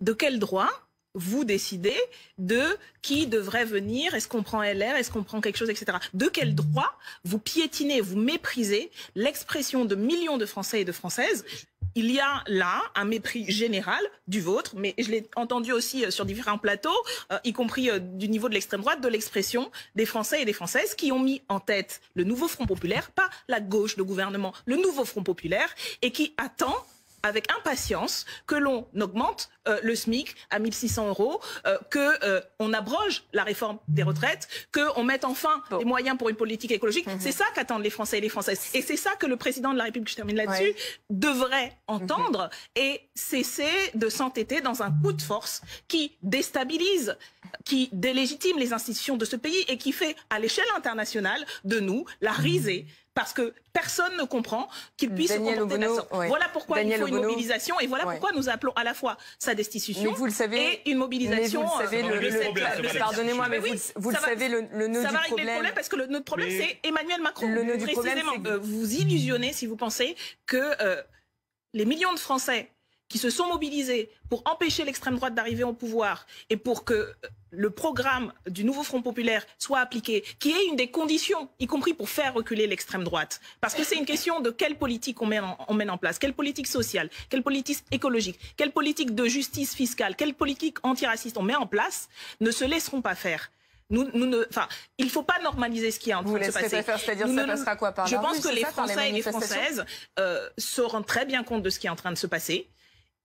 de quel droit vous décidez de qui devrait venir, est-ce qu'on prend LR, est-ce qu'on prend quelque chose, etc. De quel droit vous piétinez, vous méprisez l'expression de millions de Français et de Françaises? Il y a là un mépris général du vôtre, mais je l'ai entendu aussi euh, sur différents plateaux, euh, y compris euh, du niveau de l'extrême droite, de l'expression des Français et des Françaises qui ont mis en tête le nouveau Front populaire, pas la gauche, le gouvernement, le nouveau Front populaire, et qui attend avec impatience que l'on augmente euh, le SMIC à 1600 euros, euh, que euh, on abroge la réforme des retraites, qu'on mette enfin des moyens pour une politique écologique. Mhm. C'est ça qu'attendent les Français et les Françaises. Et c'est ça que le président de la République, je termine là-dessus, devrait entendre mhm. et cesser de s'entêter dans un coup de force qui déstabilise, qui délégitime les institutions de ce pays et qui fait à l'échelle internationale de nous la risée parce que personne ne comprend qu'il puisse se comporter de Voilà pourquoi il faut une mobilisation et voilà pourquoi nous appelons à la fois sa destitution vous le savez, et une mobilisation. vous le savez, le, pardonnez-moi, mais, vous, vous le savez, le, nœud ça du va régler problème. le problème parce que le nœud du problème, c'est Emmanuel Macron. Le nœud du problème, euh, vous illusionnez si vous pensez que euh, les millions de Français qui se sont mobilisés pour empêcher l'extrême droite d'arriver au pouvoir et pour que euh, le programme du nouveau Front populaire soit appliqué, qui est une des conditions, y compris pour faire reculer l'extrême droite. Parce que c'est une question de quelle politique on met, en, on met en place, quelle politique sociale, quelle politique écologique, quelle politique de justice fiscale, quelle politique antiraciste on met en place, ne se laisseront pas faire. Nous, nous ne, enfin, il ne faut pas normaliser ce qui est en train de se passer. c'est-à-dire ça passera quoi par Je pense que les ça, Français et les Françaises euh, se rendent très bien compte de ce qui est en train de se passer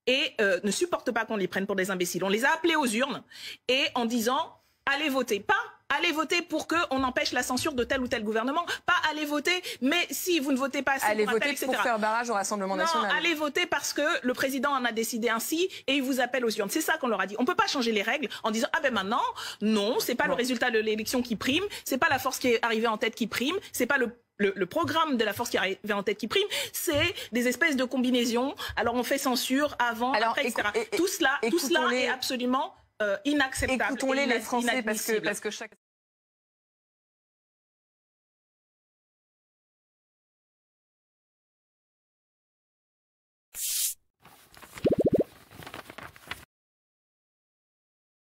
et euh, ne supportent pas qu'on les prenne pour des imbéciles. On les a appelés aux urnes et en disant allez voter, pas allez voter pour qu'on empêche la censure de tel ou tel gouvernement, pas allez voter, mais si vous ne votez pas, allez voter pour faire barrage au Rassemblement non, national. allez voter parce que le président en a décidé ainsi et il vous appelle aux urnes. C'est ça qu'on leur a dit. On peut pas changer les règles en disant ah ben maintenant non, c'est pas le résultat de l'élection qui prime, c'est pas la force qui est arrivée en tête qui prime, c'est pas le le, programme de la force qui arrive en tête qui prime, c'est des espèces de combinaisons. Alors on fait censure avant, après, etc. tout cela, tout cela est absolument euh, inacceptable. Écoutons-les les Français parce que, parce que chaque...